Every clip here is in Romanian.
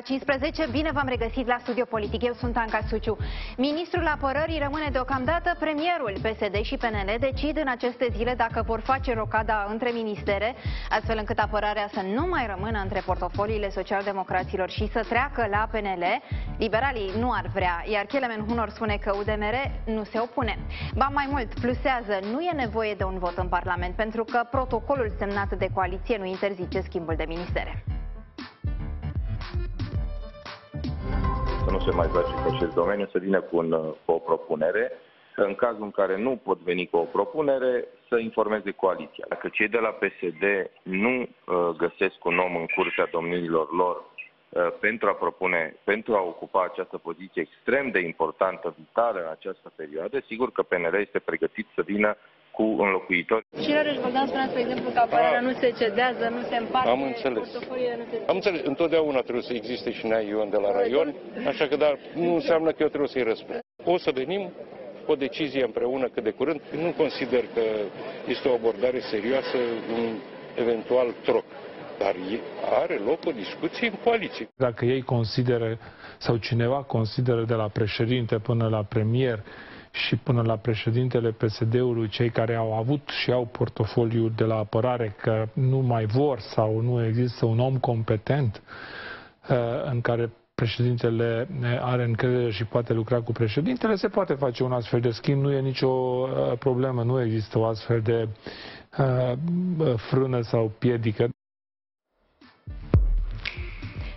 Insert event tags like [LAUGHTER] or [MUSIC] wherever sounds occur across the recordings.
Ora 15, bine v-am regăsit la Studio Politic. Eu sunt Anca Suciu. Ministrul apărării rămâne deocamdată premierul. PSD și PNL decid în aceste zile dacă vor face rocada între ministere, astfel încât apărarea să nu mai rămână între portofoliile socialdemocraților și să treacă la PNL. Liberalii nu ar vrea, iar Kelemen Hunor spune că UDMR nu se opune. Ba mai mult, plusează, nu e nevoie de un vot în Parlament, pentru că protocolul semnat de coaliție nu interzice schimbul de ministere. Să nu se mai joace pe acest domeniu, să vină cu, un, cu o propunere. În cazul în care nu pot veni cu o propunere, să informeze coaliția. Dacă cei de la PSD nu uh, găsesc un om în curtea domniilor lor uh, pentru a propune, pentru a ocupa această poziție extrem de importantă, vitală în această perioadă, sigur că PNL este pregătit să vină cu înlocuitori. Și Rareș Bogdan spunea, spre exemplu, că apărarea nu se cedează, nu se împarte, Am înțeles. nu se... Am înțeles. Întotdeauna trebuie să existe și nea Ion de la raion, așa că dar nu înseamnă că eu trebuie să-i răspund. O să venim cu o decizie împreună cât de curând. Nu consider că este o abordare serioasă, un eventual troc. Dar e- are loc o discuție în coaliție. Dacă ei consideră sau cineva consideră de la președinte până la premier și până la președintele PSD-ului, cei care au avut și au portofoliu de la apărare, că nu mai vor sau nu există un om competent uh, în care președintele are încredere și poate lucra cu președintele, se poate face un astfel de schimb, nu e nicio uh, problemă, nu există o astfel de uh, frână sau piedică.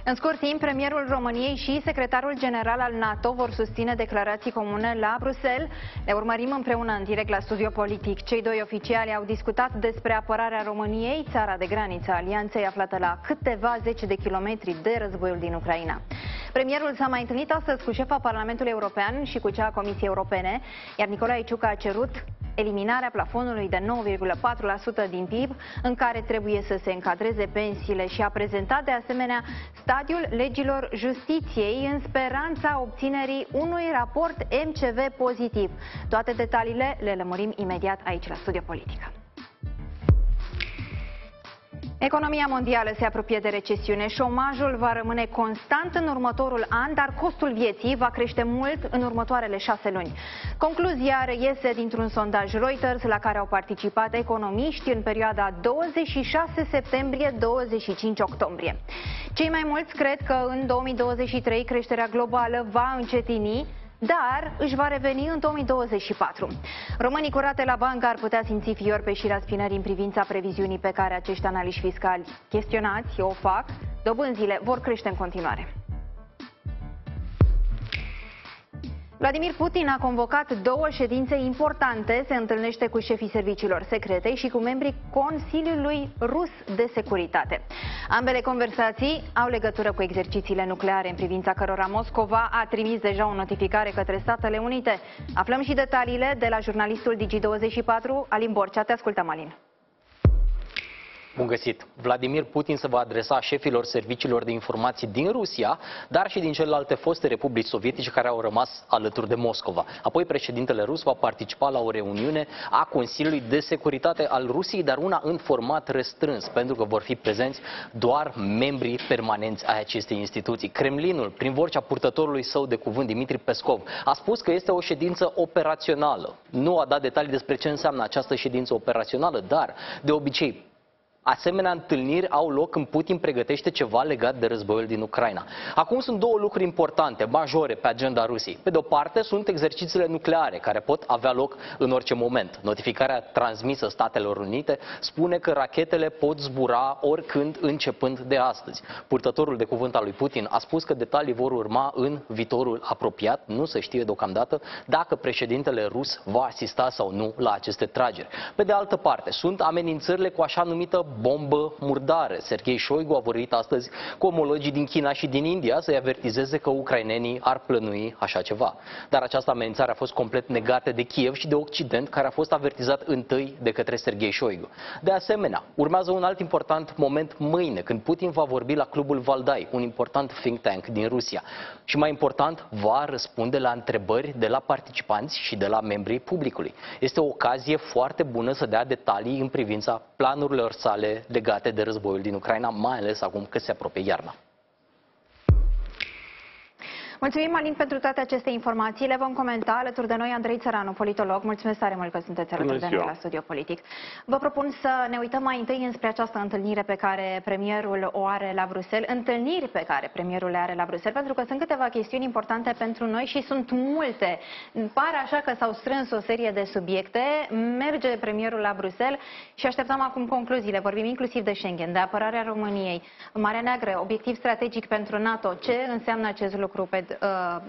În scurt timp, premierul României și secretarul general al NATO vor susține declarații comune la Bruxelles. Le urmărim împreună în direct la Studio Politic. Cei doi oficiali au discutat despre apărarea României, țara de graniță a alianței aflată la câteva zeci de kilometri de războiul din Ucraina. Premierul s-a mai întâlnit astăzi cu șefa Parlamentului European și cu cea a Comisiei Europene, iar Nicolae Ciucă a cerut eliminarea plafonului de 9,4% din PIB, în care trebuie să se încadreze pensiile și a prezentat de asemenea stadiul legilor justiției în speranța obținerii unui raport MCV pozitiv. Toate detaliile le lămurim imediat aici la Studio Politică. Economia mondială se apropie de recesiune, șomajul va rămâne constant în următorul an, dar costul vieții va crește mult în următoarele șase luni. Concluzia reiese dintr-un sondaj Reuters la care au participat economiști în perioada 26 septembrie-25 octombrie. Cei mai mulți cred că în 2023 creșterea globală va încetini, dar își va reveni în 2024. Românii cu rate la bancă ar putea simți fior pe șira spinării în privința previziunii pe care acești analiști fiscali chestionați o fac. Dobânzile vor crește în continuare. Vladimir Putin a convocat două ședințe importante, se întâlnește cu șefii serviciilor secrete și cu membrii Consiliului Rus de Securitate. Ambele conversații au legătură cu exercițiile nucleare în privința cărora Moscova a trimis deja o notificare către Statele Unite. Aflăm și detaliile de la jurnalistul Digi24, Alin Borcea. Te ascultăm, Alin. Bun găsit! Vladimir Putin se va adresa șefilor serviciilor de informații din Rusia, dar și din celelalte foste republici sovietice care au rămas alături de Moscova. Apoi președintele rus va participa la o reuniune a Consiliului de Securitate al Rusiei, dar una în format restrâns, pentru că vor fi prezenți doar membrii permanenți ai acestei instituții. Kremlinul, prin vocea purtătorului său de cuvânt, Dimitri Pescov, a spus că este o ședință operațională. Nu a dat detalii despre ce înseamnă această ședință operațională, dar, de obicei, Asemenea întâlniri au loc când Putin pregătește ceva legat de războiul din Ucraina. Acum sunt două lucruri importante, majore pe agenda Rusiei. Pe de o parte sunt exercițiile nucleare care pot avea loc în orice moment. Notificarea transmisă Statelor Unite spune că rachetele pot zbura oricând începând de astăzi. Purtătorul de cuvânt al lui Putin a spus că detalii vor urma în viitorul apropiat, nu se știe deocamdată dacă președintele rus va asista sau nu la aceste trageri. Pe de altă parte, sunt amenințările cu așa numită bombă murdară. Sergei Shoigu a vorbit astăzi cu omologii din China și din India să-i avertizeze că ucrainenii ar plănui așa ceva. Dar această amenințare a fost complet negată de Kiev și de Occident, care a fost avertizat întâi de către Sergei Shoigu. De asemenea, urmează un alt important moment mâine, când Putin va vorbi la Clubul Valdai, un important think tank din Rusia. Și mai important, va răspunde la întrebări de la participanți și de la membrii publicului. Este o ocazie foarte bună să dea detalii în privința planurilor sale legate de războiul din Ucraina, mai ales acum că se apropie iarna. Mulțumim, Alin, pentru toate aceste informații. Le vom comenta alături de noi Andrei Țăranu, politolog. Mulțumesc tare mult că sunteți alături de noi la Studio Politic. Vă propun să ne uităm mai întâi înspre această întâlnire pe care premierul o are la Bruxelles, întâlniri pe care premierul le are la Bruxelles, pentru că sunt câteva chestiuni importante pentru noi și sunt multe. Pare așa că s-au strâns o serie de subiecte, merge premierul la Bruxelles și așteptăm acum concluziile. Vorbim inclusiv de Schengen, de apărarea României, Marea Neagră, obiectiv strategic pentru NATO. Ce înseamnă acest lucru pe Uh,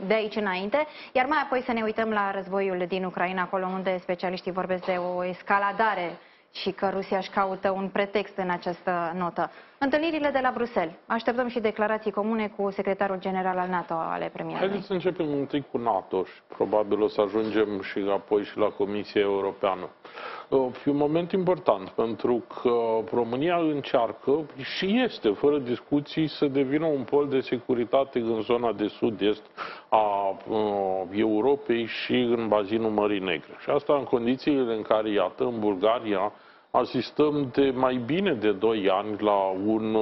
de aici înainte, iar mai apoi să ne uităm la războiul din Ucraina, acolo unde specialiștii vorbesc de o escaladare și că Rusia își caută un pretext în această notă. Întâlnirile de la Bruxelles. Așteptăm și declarații comune cu secretarul general al NATO ale premierului. Haideți să începem întâi cu NATO și probabil o să ajungem și apoi și la Comisia Europeană. E un moment important pentru că România încearcă și este, fără discuții, să devină un pol de securitate în zona de sud-est a Europei și în bazinul Mării Negre. Și asta în condițiile în care, iată, în Bulgaria, asistăm de mai bine de 2 ani la un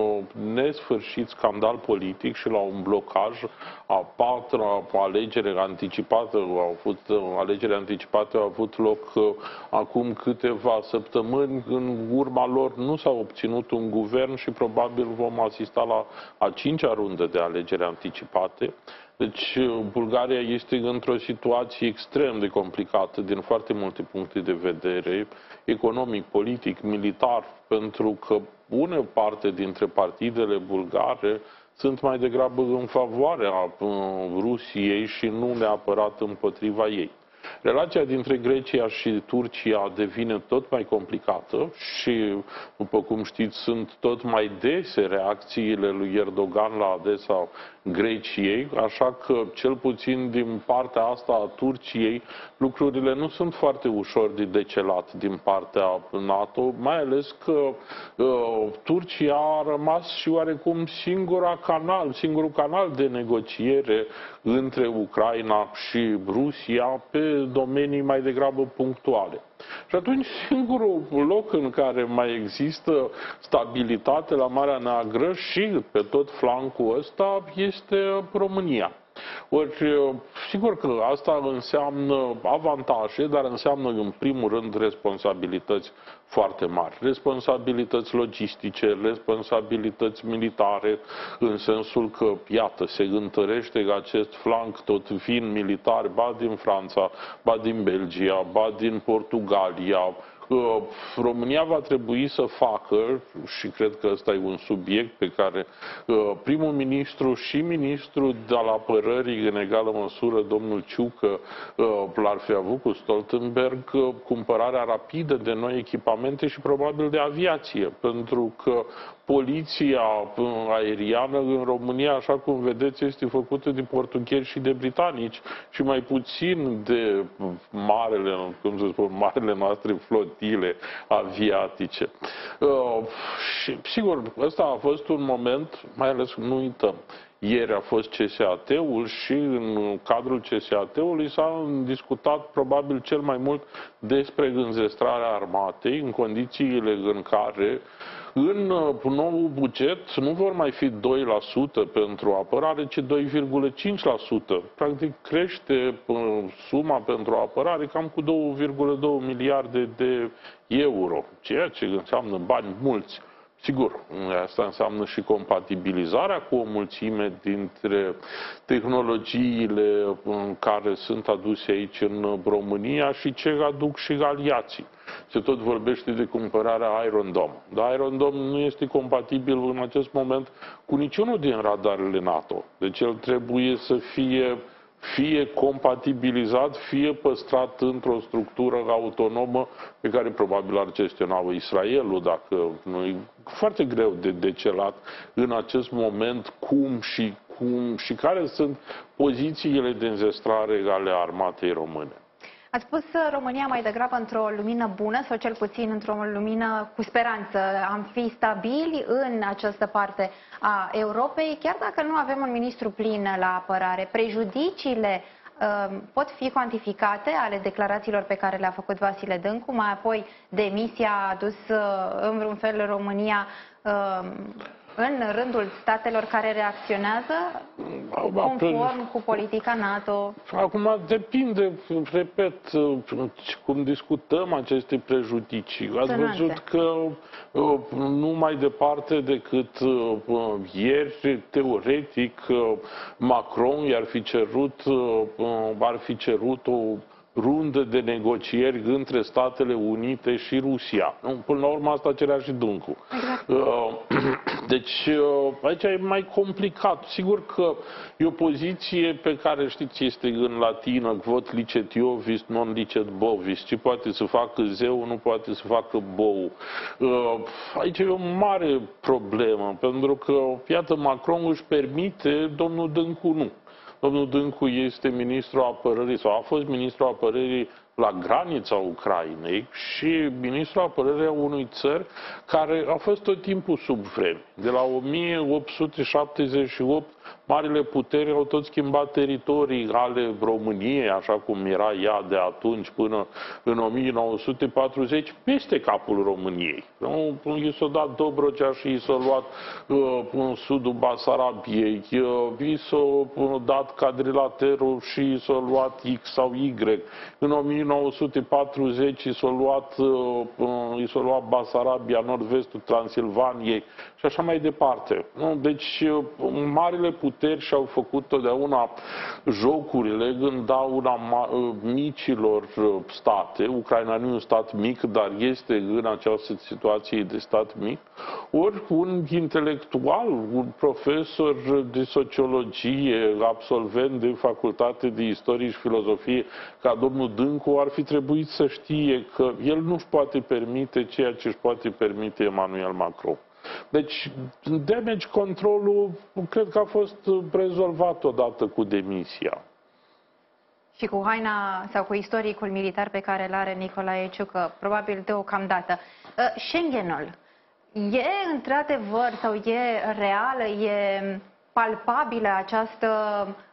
nesfârșit scandal politic și la un blocaj a patra alegere anticipată, au avut, alegeri anticipate au avut loc uh, acum câteva săptămâni, în urma lor nu s-a obținut un guvern și probabil vom asista la a cincea rundă de alegeri anticipate. Deci uh, Bulgaria este într-o situație extrem de complicată din foarte multe puncte de vedere, economic, politic, militar, pentru că bună parte dintre partidele bulgare sunt mai degrabă în favoarea uh, Rusiei și nu neapărat împotriva ei. Relația dintre Grecia și Turcia devine tot mai complicată și, după cum știți, sunt tot mai dese reacțiile lui Erdogan la adresa Greciei, așa că, cel puțin din partea asta a Turciei, lucrurile nu sunt foarte ușor de decelat din partea NATO, mai ales că uh, Turcia a rămas și oarecum singura canal, singurul canal de negociere între Ucraina și Rusia pe domenii mai degrabă punctuale. Și atunci [LAUGHS] singurul loc în care mai există stabilitate la Marea Neagră și pe tot flancul ăsta este România. Ori, sigur că asta înseamnă avantaje, dar înseamnă în primul rând responsabilități foarte mari. Responsabilități logistice, responsabilități militare, în sensul că, iată, se întărește acest flanc tot vin militar, ba din Franța, ba din Belgia, ba din Portugalia, România va trebui să facă, și cred că ăsta e un subiect pe care primul ministru și ministrul de al apărării, în egală măsură, domnul Ciucă, l-ar fi avut cu Stoltenberg, cumpărarea rapidă de noi echipamente și probabil de aviație, pentru că poliția aeriană în România, așa cum vedeți, este făcută de portughezi și de britanici și mai puțin de marele, cum să spun, marele noastre flotile aviatice. Uh, și, sigur, ăsta a fost un moment, mai ales nu uităm, ieri a fost CSAT-ul și în cadrul CSAT-ului s-a discutat probabil cel mai mult despre înzestrarea armatei în condițiile în care în uh, nou buget nu vor mai fi 2% pentru apărare, ci 2,5%. Practic crește uh, suma pentru apărare cam cu 2,2 miliarde de euro, ceea ce înseamnă bani mulți. Sigur, asta înseamnă și compatibilizarea cu o mulțime dintre tehnologiile care sunt aduse aici în România și ce aduc și aliații. Se tot vorbește de cumpărarea Iron Dome. Dar Iron Dome nu este compatibil în acest moment cu niciunul din radarele NATO. Deci el trebuie să fie fie compatibilizat, fie păstrat într-o structură autonomă pe care probabil ar gestiona Israelul, dacă nu e foarte greu de decelat în acest moment cum și cum și care sunt pozițiile de înzestrare ale armatei române. Ați spus România mai degrabă într-o lumină bună sau cel puțin într-o lumină cu speranță. Am fi stabili în această parte a Europei, chiar dacă nu avem un ministru plin la apărare. Prejudiciile uh, pot fi cuantificate ale declarațiilor pe care le-a făcut Vasile Dâncu, mai apoi demisia a dus uh, în vreun fel România uh, în rândul statelor care reacționează conform cu politica NATO? Acum depinde, repet, cum discutăm aceste prejudicii. Ați văzut că uh, nu mai departe decât uh, ieri, teoretic, uh, Macron i-ar fi cerut, ar fi cerut o rundă de negocieri între Statele Unite și Rusia. Până la urmă asta cerea și Duncu. Exact. Uh, [CLEARS THROAT] deci uh, aici e mai complicat. Sigur că e o poziție pe care știți este în latină, vot licet iovis, non licet bovis. Ce poate să facă zeu, nu poate să facă bou. Uh, aici e o mare problemă, pentru că, iată, Macron își permite, domnul Dâncu nu. Domnul Dâncu este ministrul apărării sau a fost ministrul apărării la granița Ucrainei și ministrul apărării a unui țări care a fost tot timpul sub vreme. De la 1878 marile puteri au tot schimbat teritorii ale României, așa cum era ea de atunci până în 1940, peste capul României. I s-a dat Dobrogea și i s-a luat uh, în sudul Basarabiei, uh, i s-a uh, dat cadrilaterul și i s-a luat X sau Y. În 1940 i s-a luat, uh, i s-a luat Basarabia, nord-vestul Transilvaniei și așa mai departe. Deci, marile puteri și-au făcut totdeauna jocurile când dau una micilor state. Ucraina nu e un stat mic, dar este în această situație de stat mic. Ori un intelectual, un profesor de sociologie, absolvent de facultate de istorie și filozofie, ca domnul Dâncu, ar fi trebuit să știe că el nu-și poate permite ceea ce își poate permite Emmanuel Macron. Deci, damage controlul cred că a fost rezolvat odată cu demisia. Și cu haina sau cu istoricul militar pe care îl are Nicolae Ciucă, probabil deocamdată. Uh, Schengenul, e într-adevăr sau e reală, e palpabilă această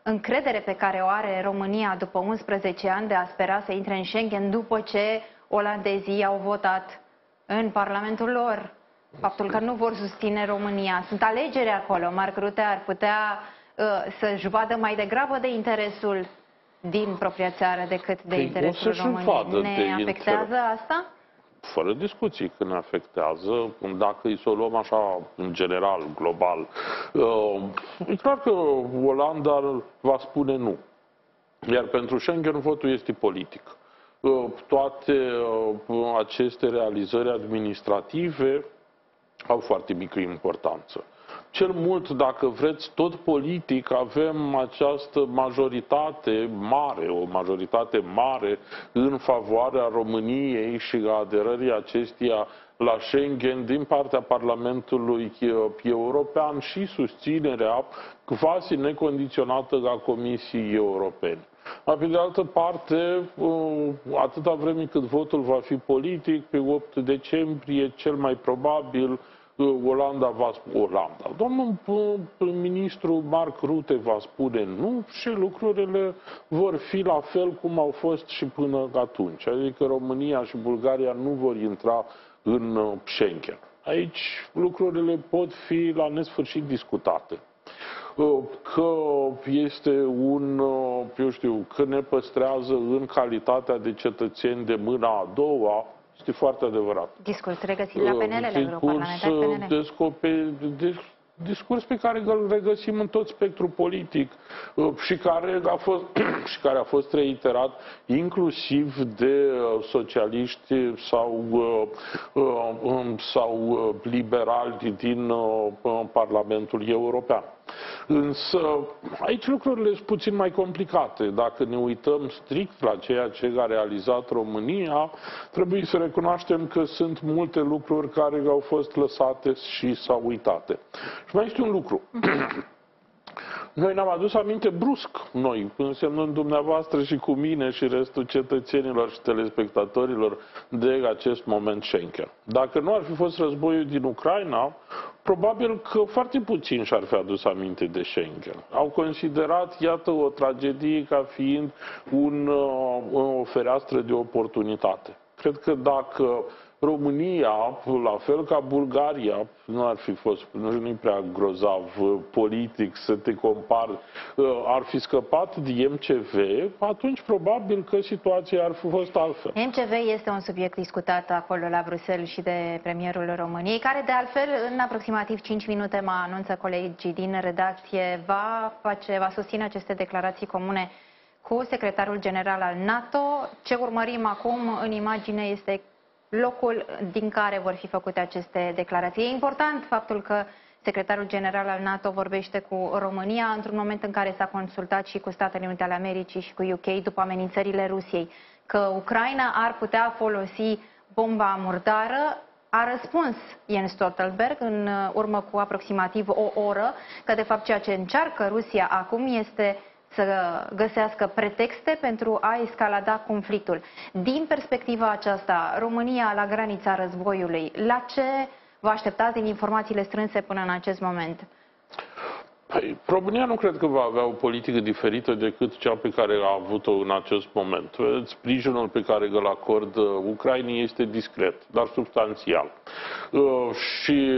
încredere pe care o are România după 11 ani de a spera să intre în Schengen după ce olandezii au votat în Parlamentul lor faptul că nu vor susține România. Sunt alegeri acolo. Marc Rutte ar putea uh, să-și vadă mai degrabă de interesul din propria țară decât de păi interesul României. Ne afectează inter... asta? Fără discuții că ne afectează, dacă îi să o luăm așa în general, global. Uh, e clar că Olanda va spune nu. Iar pentru Schengen votul este politic. Uh, toate uh, aceste realizări administrative au foarte mică importanță. Cel mult, dacă vreți, tot politic avem această majoritate mare, o majoritate mare în favoarea României și a aderării acesteia la Schengen din partea Parlamentului European și susținerea quasi necondiționată a Comisiei Europene. Pe de altă parte, uh, atâta vreme cât votul va fi politic, pe 8 decembrie, cel mai probabil, Olanda va spune, Olanda, domnul ministru Mark Rutte va spune nu și lucrurile vor fi la fel cum au fost și până atunci. Adică România și Bulgaria nu vor intra în uh, Schengen. Aici lucrurile pot fi la nesfârșit discutate uh, că este un, uh, eu știu, că ne păstrează în calitatea de cetățeni de mâna a doua, este foarte adevărat. Discurs regăsit la PNL, la europarlamentar PNL. Descoperi, discurs pe care îl regăsim în tot spectrul politic uh, și care a fost, [CLEARS THROAT] și care a fost reiterat inclusiv de uh, socialiști sau, uh, um, sau liberali din Parlamentul European. Însă aici lucrurile sunt puțin mai complicate. Dacă ne uităm strict la ceea ce a realizat România, trebuie să recunoaștem că sunt multe lucruri care au fost lăsate și s-au uitate. Și mai este un lucru. [CLEARS THROAT] Noi ne-am adus aminte brusc, noi, însemnând dumneavoastră și cu mine și restul cetățenilor și telespectatorilor de acest moment Schengen. Dacă nu ar fi fost războiul din Ucraina, probabil că foarte puțin și-ar fi adus aminte de Schengen. Au considerat, iată, o tragedie ca fiind un, uh, o fereastră de oportunitate. Cred că dacă România, la fel ca Bulgaria, nu ar fi fost, nu e prea grozav uh, politic să te compari, uh, ar fi scăpat de MCV, atunci probabil că situația ar fi fost altfel. MCV este un subiect discutat acolo la Bruxelles și de premierul României, care de altfel în aproximativ 5 minute mă anunță colegii din redacție, va, face, va susține aceste declarații comune cu secretarul general al NATO. Ce urmărim acum în imagine este locul din care vor fi făcute aceste declarații. E important faptul că secretarul general al NATO vorbește cu România într-un moment în care s-a consultat și cu Statele Unite ale Americii și cu UK după amenințările Rusiei că Ucraina ar putea folosi bomba murdară. A răspuns Jens Stoltenberg în urmă cu aproximativ o oră că de fapt ceea ce încearcă Rusia acum este să găsească pretexte pentru a escalada conflictul. Din perspectiva aceasta, România la granița războiului, la ce vă așteptați din informațiile strânse până în acest moment? Păi, România nu cred că va avea o politică diferită decât cea pe care a avut-o în acest moment. Sprijinul pe care îl acordă Ucrainei este discret, dar substanțial. Uh, și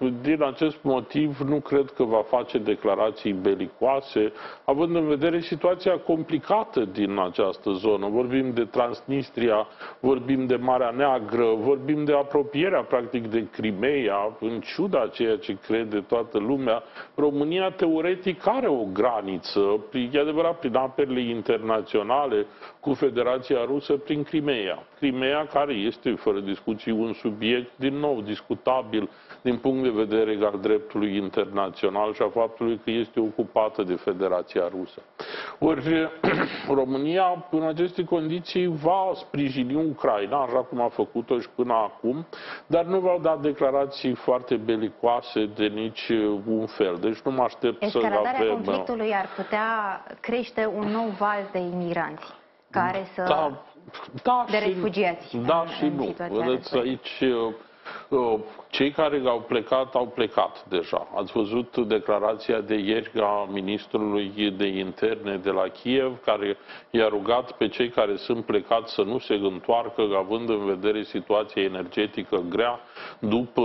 uh, din acest motiv nu cred că va face declarații belicoase, având în vedere situația complicată din această zonă. Vorbim de Transnistria, vorbim de Marea Neagră, vorbim de apropierea practic de Crimea, în ciuda ceea ce crede toată lumea. România teoretic are o graniță, e adevărat, prin apele internaționale cu Federația Rusă, prin Crimea. Crimea care este, fără discuții, un subiect, din nou, discutabil din punct de vedere al dreptului internațional și a faptului că este ocupată de Federația Rusă. Ori [CLEARS THROAT] România, în aceste condiții, va sprijini Ucraina, așa cum a făcut-o și până acum, dar nu va da declarații foarte belicoase de nici un fel. Deci nu mă aștept să avem... Escaladarea conflictului ar putea crește un nou val de imigranți care să... Da, da de refugiați. Da în, și în nu. Vedeți, aici uh, cei care au plecat, au plecat deja. Ați văzut declarația de ieri a ministrului de interne de la Kiev, care i-a rugat pe cei care sunt plecați să nu se întoarcă, având în vedere situația energetică grea după,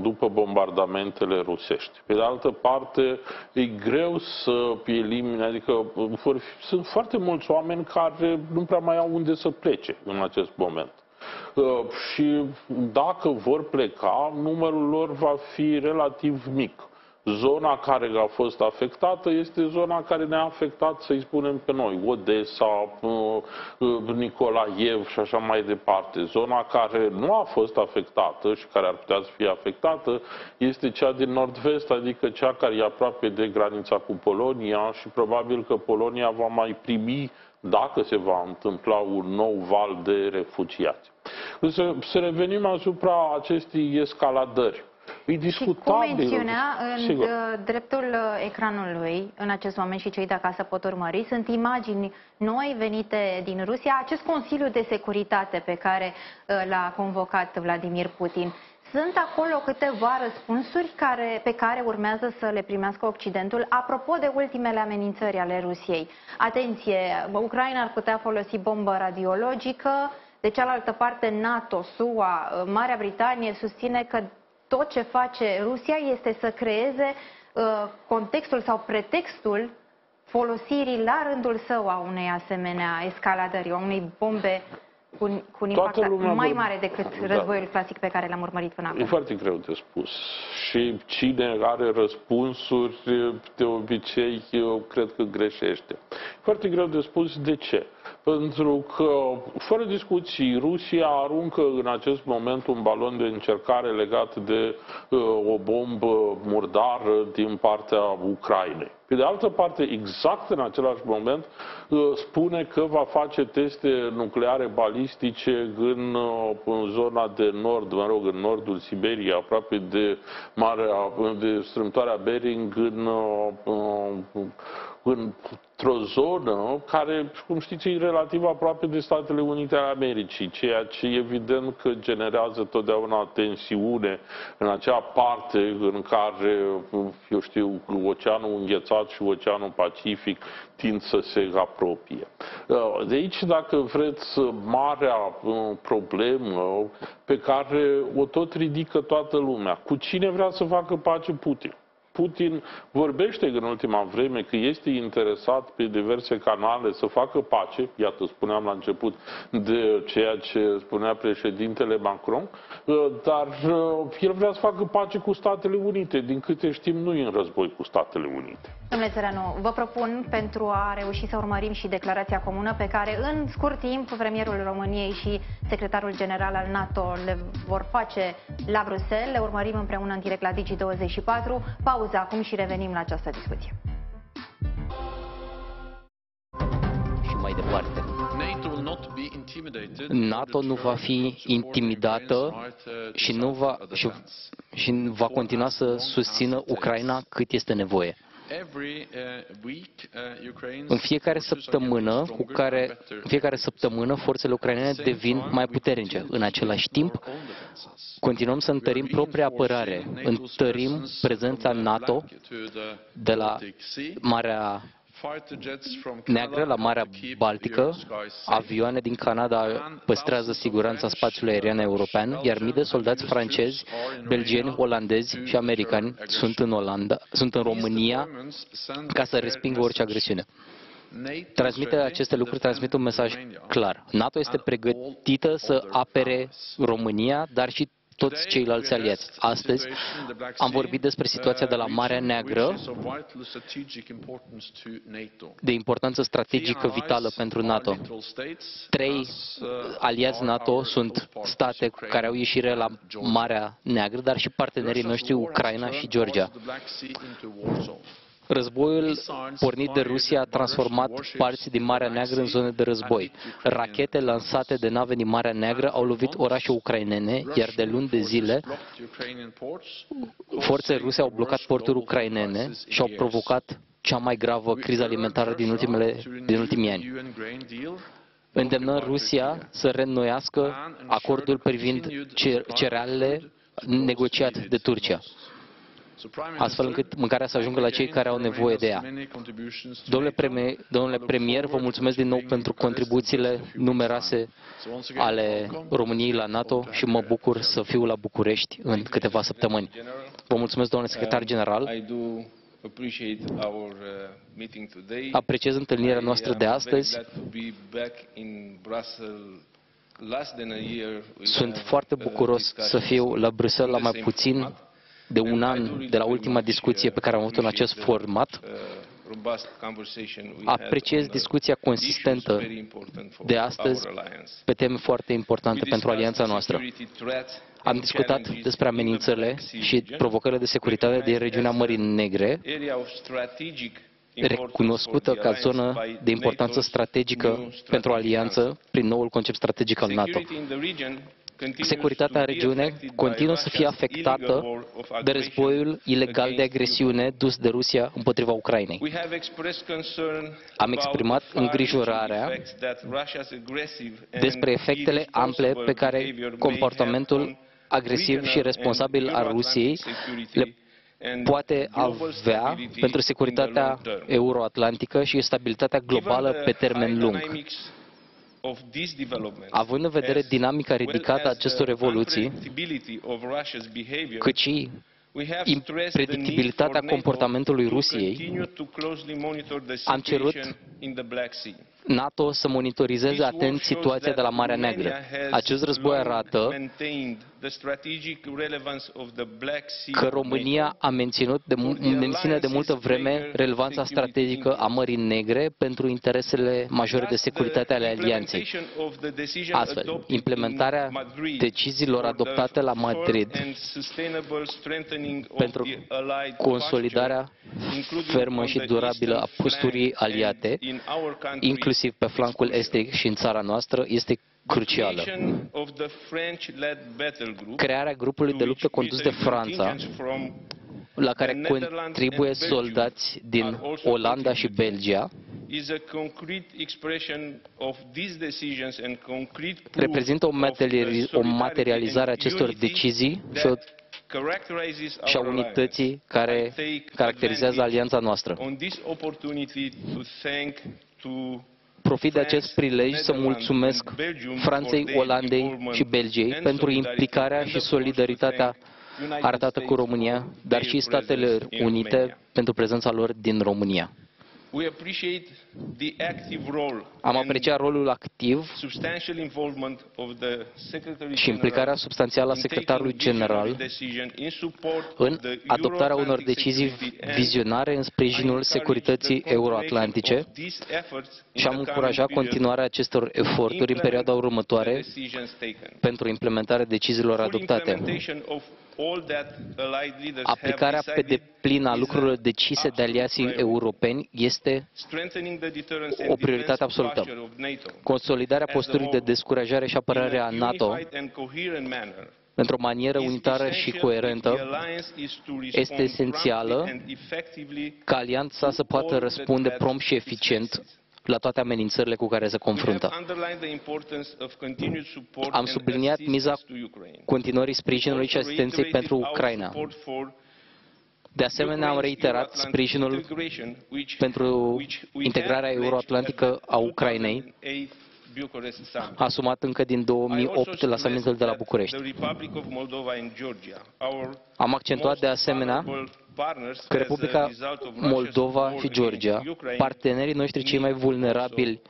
după bombardamentele rusești. Pe de altă parte, e greu să elimine, adică sunt foarte mulți oameni care nu prea mai au unde să plece în acest moment. Uh, și dacă vor pleca, numărul lor va fi relativ mic. Zona care a fost afectată este zona care ne-a afectat, să-i spunem pe noi, Odessa, uh, uh, Nicolaev și așa mai departe. Zona care nu a fost afectată și care ar putea să fie afectată este cea din nord-vest, adică cea care e aproape de granița cu Polonia și probabil că Polonia va mai primi, dacă se va întâmpla un nou val de refugiați. Însă să revenim asupra acestei escaladări. E discutabil. Și cu mențiunea în Sigur. Uh, dreptul uh, ecranului în acest moment și cei de acasă pot urmări, sunt imagini noi venite din Rusia, acest Consiliu de Securitate pe care uh, l-a convocat Vladimir Putin. Sunt acolo câteva răspunsuri care, pe care urmează să le primească Occidentul apropo de ultimele amenințări ale Rusiei. Atenție, Ucraina ar putea folosi bombă radiologică, de cealaltă parte, NATO, SUA, Marea Britanie susține că tot ce face Rusia este să creeze uh, contextul sau pretextul folosirii la rândul său a unei asemenea escaladări, a unei bombe cu, cu un impact mai mare decât da. războiul clasic pe care l-am urmărit până acum. E foarte greu de spus. Și cine are răspunsuri, de obicei, eu cred că greșește. E foarte greu de spus de ce. Pentru că, fără discuții, Rusia aruncă în acest moment un balon de încercare legat de uh, o bombă murdară din partea Ucrainei. Pe de altă parte, exact în același moment, uh, spune că va face teste nucleare balistice în, uh, în zona de nord, mă rog, în nordul Siberiei, aproape de, marea, de strâmtoarea Bering, în, uh, în într-o zonă care, cum știți, e relativ aproape de Statele Unite ale Americii, ceea ce evident că generează totdeauna tensiune în acea parte în care, eu știu, oceanul înghețat interesat și Oceanul Pacific tind să se apropie. Uh, de aici, dacă vreți, marea uh, problemă pe care o tot ridică toată lumea. Cu cine vrea să facă pace Putin? Putin vorbește în ultima vreme că este interesat pe diverse canale să facă pace, iată, spuneam la început de ceea ce spunea președintele Macron, uh, dar uh, el vrea să facă pace cu Statele Unite. Din câte știm, nu e în război cu Statele Unite. Domnule Țăranu, vă propun pentru a reuși să urmărim și declarația comună pe care în scurt timp premierul României și secretarul general al NATO le vor face la Bruxelles. Le urmărim împreună în direct la Digi24. Pauză acum și revenim la această discuție. Și mai departe. NATO nu va fi intimidată și nu va, și, și va continua să susțină Ucraina cât este nevoie. În fiecare săptămână, cu care, în fiecare săptămână, forțele ucrainene devin mai puternice. În același timp, continuăm să întărim propria apărare, întărim prezența NATO de la Marea Neagră la Marea Baltică, avioane din Canada păstrează siguranța spațiului aerian european, iar mii de soldați francezi, belgieni, olandezi și americani sunt în, Olanda, sunt în România ca să respingă orice agresiune. Transmite aceste lucruri, transmite un mesaj clar. NATO este pregătită să apere România, dar și toți ceilalți aliați. Astăzi am vorbit despre situația de la Marea Neagră, de importanță strategică vitală pentru NATO. Trei aliați NATO sunt state care au ieșire la Marea Neagră, dar și partenerii noștri Ucraina și Georgia. Războiul pornit de Rusia a transformat parți din Marea Neagră în zone de război. Rachete lansate de nave din Marea Neagră au lovit orașe ucrainene, iar de luni de zile forțe ruse au blocat porturi ucrainene și au provocat cea mai gravă criză alimentară din, ultimele, din ultimii ani. Îndemnăm Rusia să reînnoiască acordul privind cerealele negociat de Turcia astfel încât mâncarea să ajungă la cei care au nevoie de ea. Domnule premier, domnule premier, vă mulțumesc din nou pentru contribuțiile numeroase ale României la NATO și mă bucur să fiu la București în câteva săptămâni. Vă mulțumesc, domnule secretar general. Apreciez întâlnirea noastră de astăzi. Sunt foarte bucuros să fiu la Bruxelles la mai puțin de un an de la ultima discuție pe care am avut în acest format, apreciez discuția consistentă de astăzi pe teme foarte importante pentru alianța noastră. Am discutat despre amenințările și provocările de securitate din regiunea Mării Negre, recunoscută ca zonă de importanță strategică pentru alianță prin noul concept strategic al NATO. Securitatea în regiune continuă să fie afectată de războiul ilegal de agresiune dus de Rusia împotriva Ucrainei. Am exprimat îngrijorarea despre efectele ample pe care comportamentul agresiv și responsabil al Rusiei le poate avea pentru securitatea euroatlantică și stabilitatea globală pe termen lung. Având în vedere dinamica ridicată a acestor evoluții, cât și impredictibilitatea comportamentului Rusiei, am cerut NATO să monitorizeze atent situația de la Marea Neagră. Acest război arată că România a menținut de, menține de multă vreme relevanța strategică a Mării Negre pentru interesele majore de securitate ale alianței. Astfel, implementarea deciziilor adoptate la Madrid pentru consolidarea fermă și durabilă a posturii aliate, inclusiv pe flancul estic și în țara noastră, este crucială. Crearea grupului de luptă condus de Franța, la care contribuie soldați din Olanda și Belgia, reprezintă o materializare a acestor decizii și o și a unității care caracterizează alianța noastră. Profit de acest prilej să mulțumesc Franței, Olandei și Belgiei pentru implicarea și solidaritatea arătată cu România, dar și Statele Unite pentru prezența lor din România. Am apreciat rolul activ și implicarea substanțială a secretarului general în adoptarea unor decizii vizionare în sprijinul securității euroatlantice și am încurajat continuarea acestor eforturi în perioada următoare pentru implementarea deciziilor adoptate. Aplicarea pe deplin a lucrurilor decise de aliații europeni este o prioritate absolută. Consolidarea posturii de descurajare și apărare a NATO într-o manieră unitară și coerentă este esențială ca alianța să poată răspunde prompt și eficient la toate amenințările cu care se confruntă. Am subliniat miza continuării sprijinului și asistenței pentru Ucraina. De asemenea, am reiterat sprijinul pentru integrarea euroatlantică a Ucrainei, asumat încă din 2008 la summitul de la București. Am accentuat de asemenea că Republica Moldova și Georgia, partenerii noștri cei mai vulnerabili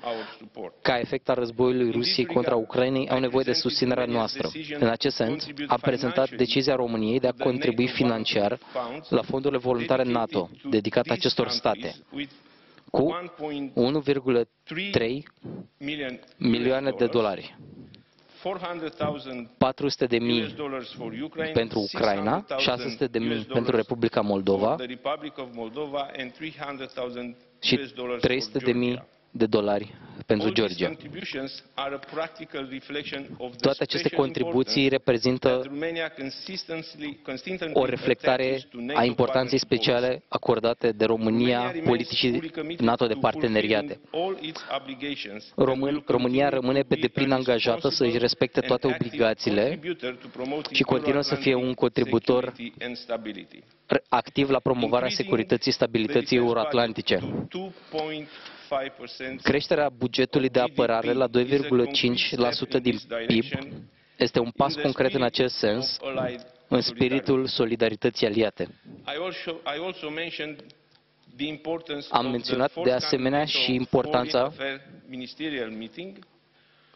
ca efect al războiului Rusiei contra Ucrainei, au nevoie de susținerea noastră. În acest sens, am prezentat decizia României de a contribui financiar la fondurile voluntare NATO dedicate acestor state cu 1,3 milioane de dolari. 400 de mii pentru Ucraina, 600 de mii pentru Republica Moldova și 300 de mii de dolari pentru Georgia. Toate aceste contribuții reprezintă o reflectare a importanței speciale acordate de România politicii NATO de parteneriate. Român, România rămâne pe deplin angajată să își respecte toate obligațiile și continuă să fie un contributor activ la promovarea securității stabilității euroatlantice. Creșterea bugetului de apărare la 2,5% din PIB este un pas concret în acest sens, în spiritul solidarității aliate. Am menționat de asemenea și importanța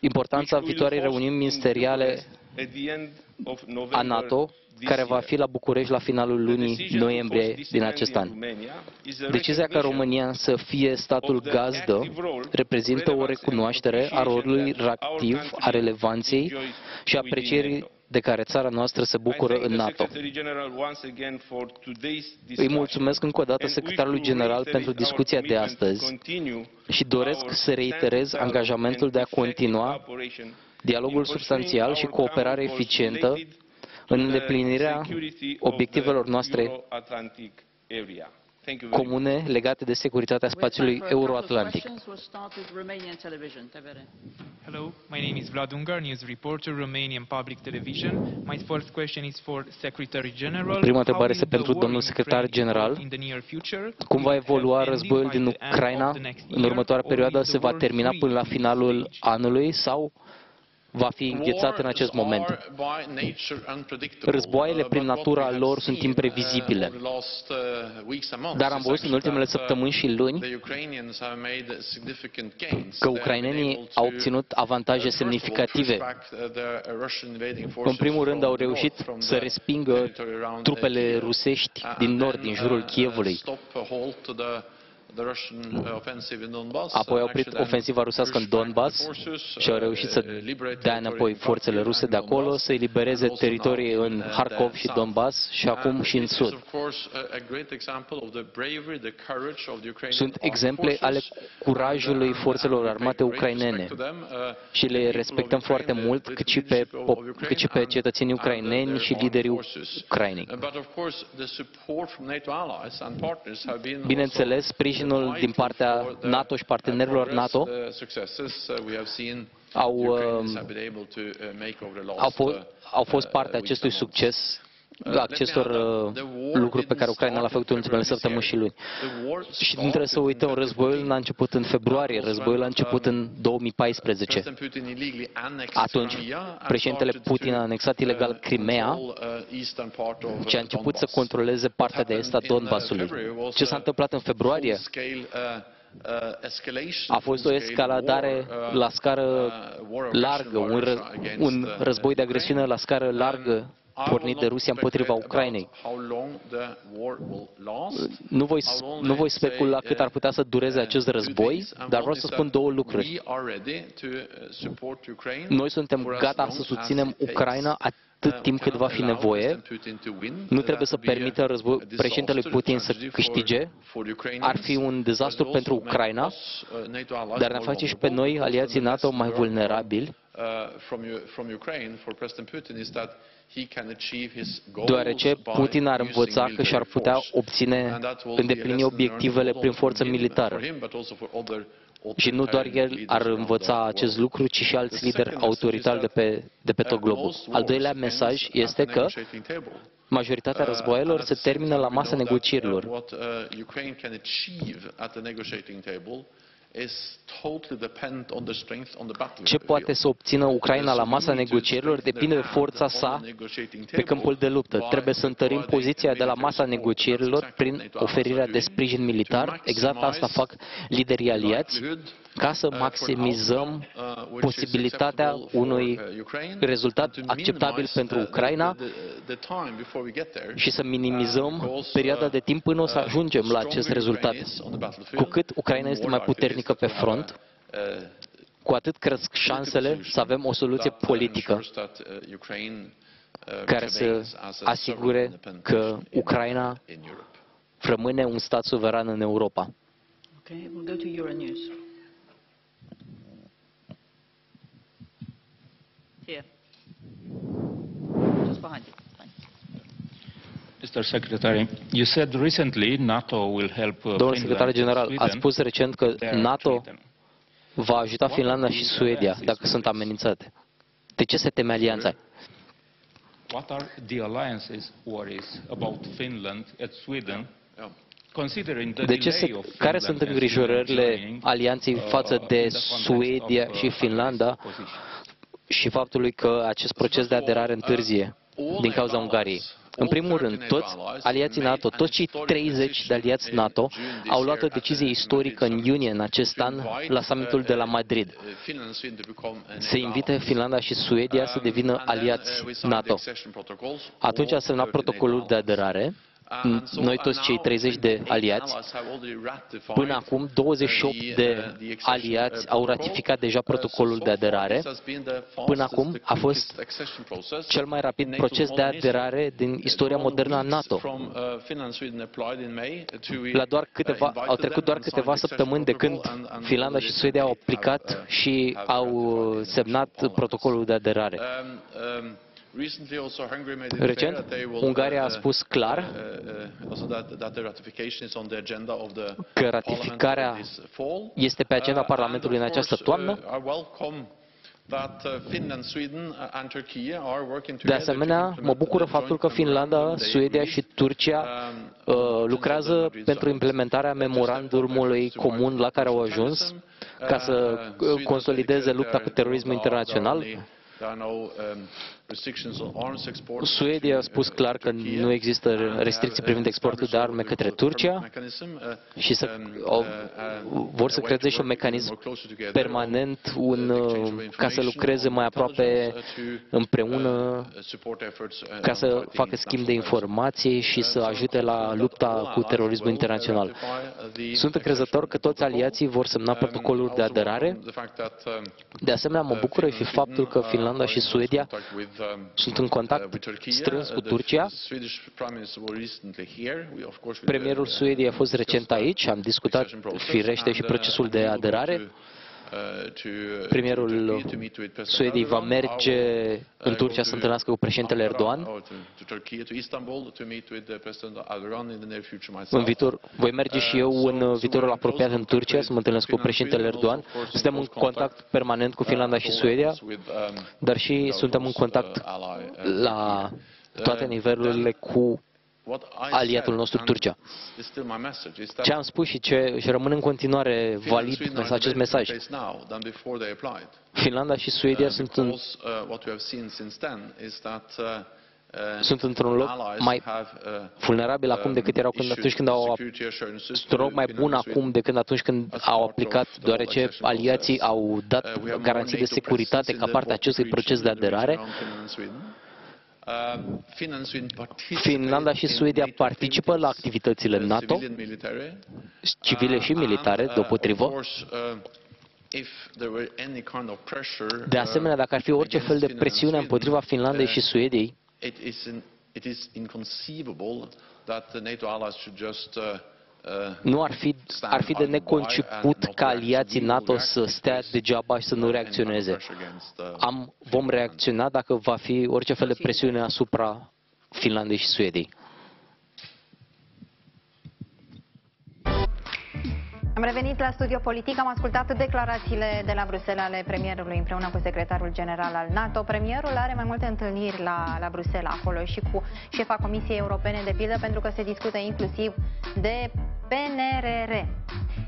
importanța viitoarei reuniuni ministeriale a NATO care va fi la București la finalul lunii noiembrie din acest an. Decizia ca România să fie statul gazdă reprezintă o recunoaștere a rolului activ, a relevanței și aprecierii de care țara noastră se bucură în NATO. Îi mulțumesc încă o dată secretarului general pentru discuția de astăzi și doresc să reiterez angajamentul de a continua dialogul substanțial și cooperare eficientă în îndeplinirea obiectivelor noastre comune legate de securitatea spațiului euroatlantic. Hello, my name is Vlad Ungar, news reporter, Romanian Public Television. My first question is for Secretary General. Prima întrebare este pentru domnul secretar general. Cum va evolua războiul din Ucraina în următoarea perioadă? Se va termina până la finalul anului sau va fi înghețat în acest moment. Războaiele, prin natura lor, sunt imprevizibile. Dar am văzut în ultimele săptămâni și luni că ucrainenii au obținut avantaje semnificative. În primul rând, au reușit să respingă trupele rusești din nord, din jurul Kievului. Apoi au oprit ofensiva rusească în Donbass și au reușit să dea înapoi forțele ruse de acolo, să elibereze teritorii în Harkov și Donbass și acum și în sud. Sunt exemple ale curajului forțelor armate ucrainene și le respectăm foarte mult, cât și pe, cât și pe cetățenii ucraineni și liderii Ucrainei. Bineînțeles, sprijin sprijinul din partea NATO și partenerilor NATO. au, um, au, fost, au fost parte acestui succes acestor uh, lucruri pe care Ucraina l-a făcut în ultimele săptămâni și luni. Și nu trebuie să uităm, războiul n-a început în februarie, războiul a început în 2014. Atunci, președintele Putin a anexat ilegal Crimea și a început să controleze partea de est a Donbassului. Ce s-a întâmplat în februarie? A fost o escaladare la scară largă, un, ră, un război de agresiune la scară largă pornit de Rusia împotriva Ucrainei. Nu voi, nu voi specula cât ar putea să dureze acest război, dar vreau să spun două lucruri. Noi suntem gata să susținem Ucraina atât timp cât va fi nevoie. Nu trebuie să permită război, președintelui Putin să câștige. Ar fi un dezastru pentru Ucraina, dar ne face și pe noi, aliații NATO, mai vulnerabili deoarece Putin ar învăța că și-ar putea obține, îndeplini obiectivele prin forță militară. Și nu doar el ar învăța acest lucru, ci și alți lideri autoritari de pe, de pe tot globul. Al doilea mesaj este că majoritatea războaielor se termină la masa negocierilor. Ce poate să obțină Ucraina la masa negocierilor depinde de forța sa pe câmpul de luptă. Trebuie să întărim poziția de la masa negocierilor prin oferirea de sprijin militar. Exact asta fac liderii aliați ca să maximizăm posibilitatea unui rezultat acceptabil pentru Ucraina și să minimizăm perioada de timp până o să ajungem la acest rezultat. Cu cât Ucraina este mai puternică pe front, cu atât cresc șansele să avem o soluție politică care să asigure că Ucraina rămâne un stat suveran în Europa. Okay, we'll go to Euronews. Here. Just behind you. Mr. Secretary, you said recently NATO will help uh, Domnul secretar general, a spus recent că NATO va ajuta Finlanda și Suedia dacă sunt amenințate. De ce se teme alianța? What are the alliances worries about Finland and Sweden de ce se, care sunt îngrijorările alianței față de Suedia și Finlanda și faptului că acest proces de aderare întârzie din cauza Ungariei. În primul rând, toți aliații NATO, toți cei 30 de aliați NATO au luat o decizie istorică în iunie în acest an la summitul de la Madrid. Se invită Finlanda și Suedia să devină aliați NATO. Atunci a semnat protocolul de aderare Uh, noi toți cei 30 de aliați, până acum 28 uh, de aliați au ratificat deja protocolul de aderare. Până acum a fost cel mai rapid proces de aderare din istoria modernă a NATO. La doar câteva, au trecut doar câteva săptămâni de când Finlanda și Suedia au aplicat și au semnat protocolul de aderare. Um, um, Recent, Ungaria a spus clar uh, uh, că ratificarea este pe agenda uh, Parlamentului în această toamnă. De asemenea, mă bucură faptul că Finlanda, Suedia și Turcia um, uh, lucrează pentru implementarea memorandumului comun la care au ajuns ca să consolideze lupta cu terorismul internațional. Suedia a spus clar că nu există restricții privind exportul de arme către Turcia și să, o, vor să creeze și un mecanism permanent un, ca să lucreze mai aproape împreună, ca să facă schimb de informații și să ajute la lupta cu terorismul internațional. Sunt încrezător că toți aliații vor semna protocolul de aderare. De asemenea, mă bucură și faptul că Finlanda și Suedia sunt în contact strâns cu Turcia. Premierul Suediei a fost recent aici, am discutat firește și procesul de aderare. Premierul Suediei va merge în Turcia să întâlnească cu președintele Erdogan. În viitor, voi merge și eu în viitorul apropiat în Turcia să mă întâlnesc cu președintele Erdogan. Suntem în contact permanent cu Finlanda și Suedia, dar și suntem în contact la toate nivelurile cu aliatul nostru, Turcia. Ce am spus și ce și rămân în continuare valid acest mesaj. Finlanda și Suedia sunt în, sunt într-un loc mai vulnerabil acum decât erau când atunci când au într-un loc mai bun acum decât atunci când au aplicat, deoarece aliații au dat garanții de securitate ca parte a acestui proces de aderare. Finlanda și Suedia participă la activitățile NATO, civile și militare, deopotrivă. De asemenea, dacă ar fi orice fel de presiune împotriva Finlandei și Suediei, nu ar fi, ar fi de neconceput ca aliații NATO să stea degeaba și să nu reacționeze. Am, vom reacționa dacă va fi orice fel de presiune asupra Finlandei și Suediei. Am revenit la studio politic, am ascultat declarațiile de la Bruxelles ale premierului împreună cu secretarul general al NATO. Premierul are mai multe întâlniri la, la Bruxelles acolo și cu șefa Comisiei Europene de pildă pentru că se discută inclusiv de PNRR.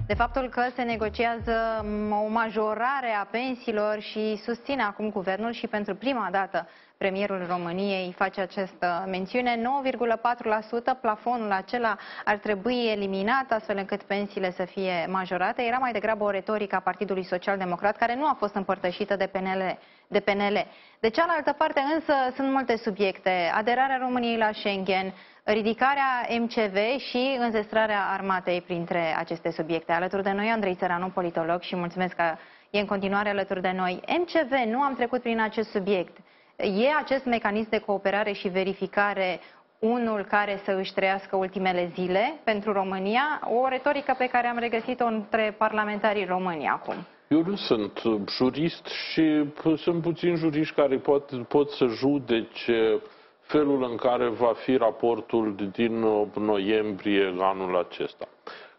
De faptul că se negociază o majorare a pensiilor și susține acum guvernul și pentru prima dată premierul României face această mențiune. 9,4% plafonul acela ar trebui eliminat astfel încât pensiile să fie majorate. Era mai degrabă o retorică a Partidului Social Democrat care nu a fost împărtășită de PNL. De, PNL. de cealaltă parte însă sunt multe subiecte. Aderarea României la Schengen, ridicarea MCV și înzestrarea armatei printre aceste subiecte. Alături de noi Andrei Țăranu, politolog și mulțumesc că e în continuare alături de noi. MCV, nu am trecut prin acest subiect. E acest mecanism de cooperare și verificare unul care să își trăiască ultimele zile pentru România, o retorică pe care am regăsit-o între parlamentarii români acum. Eu nu sunt jurist și sunt puțini juriști care pot, pot să judece felul în care va fi raportul din noiembrie anul acesta.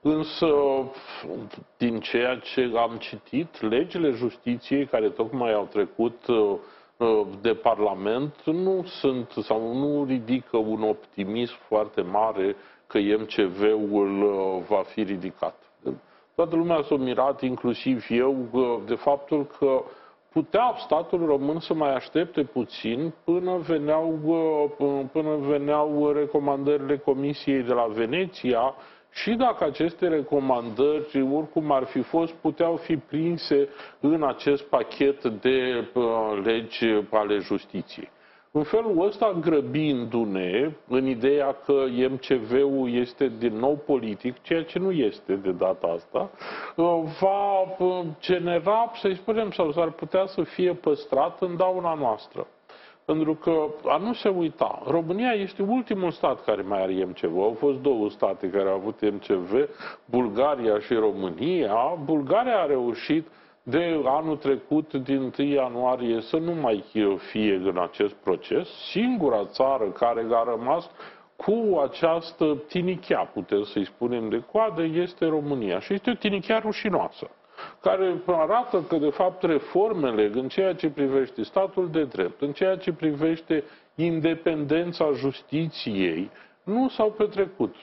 Însă, din ceea ce am citit, legile justiției care tocmai au trecut Uh, de Parlament nu sunt sau nu ridică un optimism foarte mare că MCV-ul uh, va fi ridicat. Toată lumea s-a mirat, inclusiv eu, uh, de faptul că putea statul român să mai aștepte puțin până veneau, până veneau recomandările Comisiei de la Veneția și dacă aceste recomandări, oricum ar fi fost, puteau fi prinse în acest pachet de uh, legi ale justiției. În felul ăsta, grăbindu-ne în ideea că MCV-ul este din nou politic, ceea ce nu este de data asta, uh, va uh, genera, să-i spunem, sau s-ar putea să fie păstrat în dauna noastră. Pentru că, a nu se uita, România este ultimul stat care mai are MCV. Au fost două state care au avut MCV, Bulgaria și România. Bulgaria a reușit de anul trecut, din 1 ianuarie, să nu mai fie în acest proces. Singura țară care a rămas cu această tinichea, putem să-i spunem, de coadă, este România. Și este o tinichea rușinoasă care arată că, de fapt, reformele în ceea ce privește statul de drept, în ceea ce privește independența justiției, nu s-au petrecut.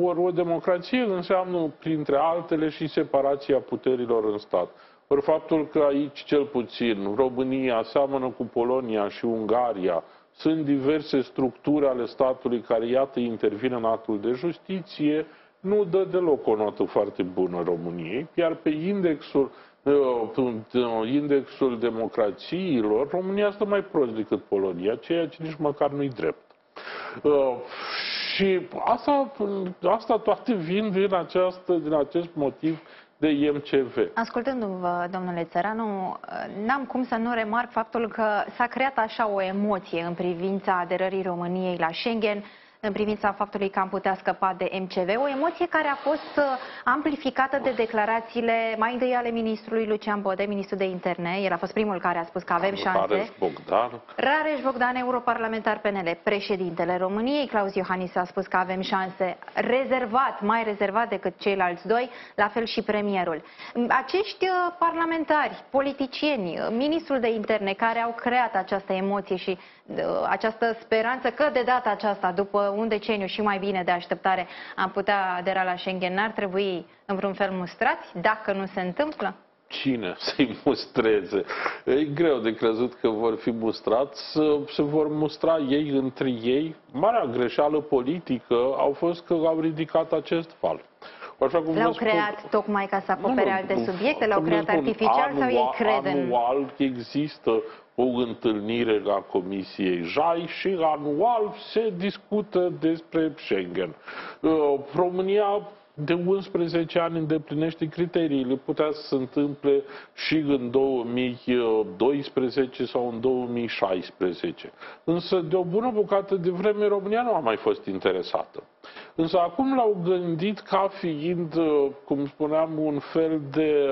Ori o democrație înseamnă, printre altele, și separația puterilor în stat. Ori faptul că aici, cel puțin, România seamănă cu Polonia și Ungaria, sunt diverse structuri ale statului care, iată, intervin în actul de justiție, nu dă deloc o notă foarte bună României, iar pe indexul, uh, indexul democrațiilor, România stă mai prost decât Polonia, ceea ce nici măcar nu-i drept. Uh, și asta, asta toate vin din, această, din acest motiv de IMCV. Ascultându-vă, domnule Țăranu, n-am cum să nu remarc faptul că s-a creat așa o emoție în privința aderării României la Schengen, în privința faptului că am putea scăpa de MCV, o emoție care a fost uh, amplificată de declarațiile mai întâi ale ministrului Lucian Bode, ministrul de interne. El a fost primul care a spus că avem șanse. Rareș Bogdan. Rareș Bogdan, europarlamentar PNL, președintele României, Claus Iohannis a spus că avem șanse rezervat, mai rezervat decât ceilalți doi, la fel și premierul. Acești uh, parlamentari, politicieni, uh, ministrul de interne care au creat această emoție și uh, această speranță că de data aceasta, după un deceniu și mai bine de așteptare, am putea adera la Schengen, n-ar trebui în vreun fel mustrați dacă nu se întâmplă? cine [LAUGHS] să-i mustreze. E greu de crezut că vor fi mustrați, se vor mustra ei între ei. Marea greșeală politică au fost că au ridicat acest val. Așa cum L-au creat spun, tocmai ca să acopere nu, alte subiecte? L-au creat spun, artificial anual, sau ei cred în... Anual există o întâlnire la Comisiei JAI și anual se discută despre Schengen. Uh, România de 11 ani îndeplinește criteriile. Putea să se întâmple și în 2012 sau în 2016. Însă, de o bună bucată de vreme, România nu a mai fost interesată. Însă acum l-au gândit ca fiind, cum spuneam, un fel de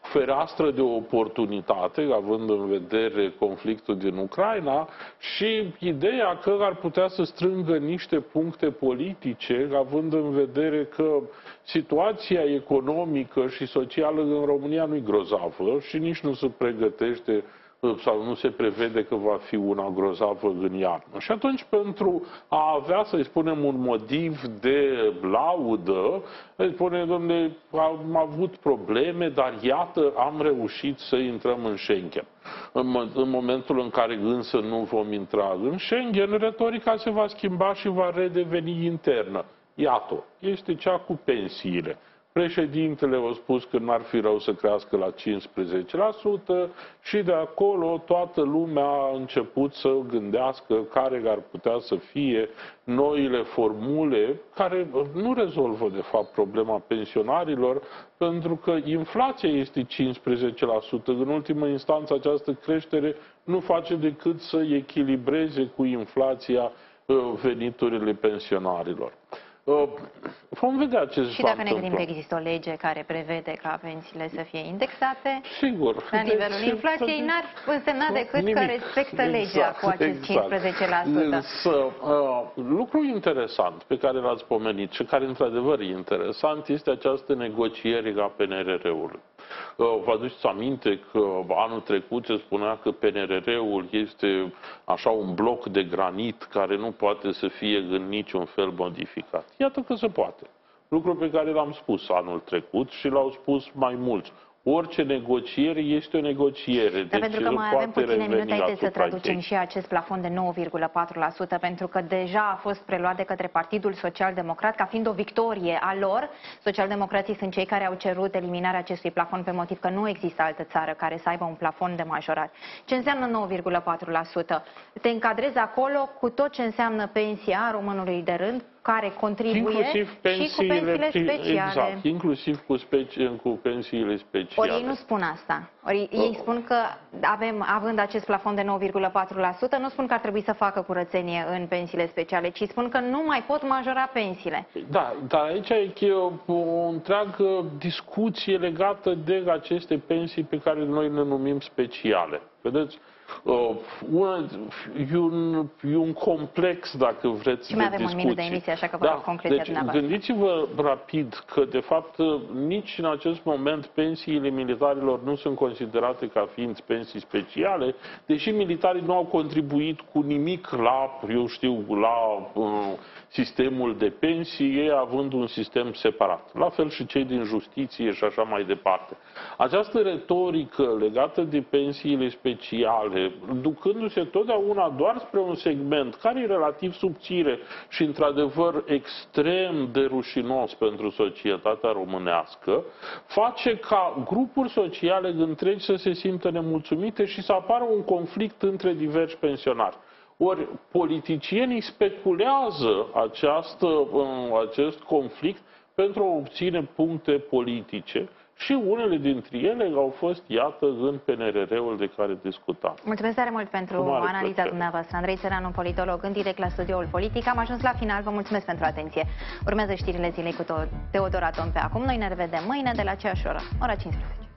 fereastră de oportunitate, având în vedere conflictul din Ucraina și ideea că ar putea să strângă niște puncte politice, având în vedere că situația economică și socială în România nu-i grozavă și nici nu se pregătește sau nu se prevede că va fi una grozavă în iarnă. Și atunci, pentru a avea, să-i spunem, un motiv de laudă, îi spune, domnule, am avut probleme, dar iată, am reușit să intrăm în Schengen. În, în momentul în care însă nu vom intra în Schengen, retorica se va schimba și va redeveni internă. Iată, este cea cu pensiile. Președintele a spus că n-ar fi rău să crească la 15% și de acolo toată lumea a început să gândească care ar putea să fie noile formule care nu rezolvă de fapt problema pensionarilor pentru că inflația este 15%. În ultimă instanță această creștere nu face decât să echilibreze cu inflația uh, veniturile pensionarilor. Uh, vom vedea ce Și dacă ne gândim că există o lege care prevede ca pensiile să fie indexate, Sigur. la nivelul deci, inflației n-ar însemna decât nimic. că respectă legea exact, cu acest exact. 15%. Însă, uh, lucru interesant pe care l-ați pomenit și care într-adevăr e interesant este această negociere a PNRR-ului. Vă aduceți aminte că anul trecut se spunea că PNRR-ul este așa un bloc de granit care nu poate să fie în niciun fel modificat. Iată că se poate. Lucru pe care l-am spus anul trecut și l-au spus mai mulți orice negociere este o negociere. Dar deci pentru că mai avem puține minute, haideți să traducem ei. și acest plafon de 9,4%, pentru că deja a fost preluat de către Partidul Social Democrat ca fiind o victorie a lor. Socialdemocrații sunt cei care au cerut eliminarea acestui plafon pe motiv că nu există altă țară care să aibă un plafon de majorat. Ce înseamnă 9,4%? Te încadrezi acolo cu tot ce înseamnă pensia românului de rând, care contribuie inclusiv și cu pensiile speciale. Exact, inclusiv cu, speci, cu pensiile speciale. Ori ei nu spun asta. Ori ei spun că avem, având acest plafon de 9,4%, nu spun că ar trebui să facă curățenie în pensiile speciale, ci spun că nu mai pot majora pensiile. Da, dar aici e o, o întreagă discuție legată de aceste pensii pe care noi le numim speciale. Vedeți? Uh, una, e, un, e un complex, dacă vreți, Și mai avem discuții. un minut de emisie, așa că vă da, deci, Gândiți-vă rapid că, de fapt, nici în acest moment pensiile militarilor nu sunt considerate ca fiind pensii speciale, deși militarii nu au contribuit cu nimic la, eu știu, la uh, sistemul de pensii, ei având un sistem separat. La fel și cei din justiție și așa mai departe. Această retorică legată de pensiile speciale, ducându-se totdeauna doar spre un segment care e relativ subțire și într-adevăr extrem de rușinos pentru societatea românească, face ca grupuri sociale întregi să se simtă nemulțumite și să apară un conflict între diversi pensionari. Ori politicienii speculează această, acest conflict pentru a obține puncte politice și unele dintre ele au fost, iată, în PNRR-ul de care discutam. Mulțumesc tare mult pentru analiza plăcere. dumneavoastră. Andrei Țăranu, politolog, în direct la studioul politic. Am ajuns la final. Vă mulțumesc pentru atenție. Urmează știrile zilei cu Teodora Tom pe acum. Noi ne revedem mâine de la aceeași oră, ora 15.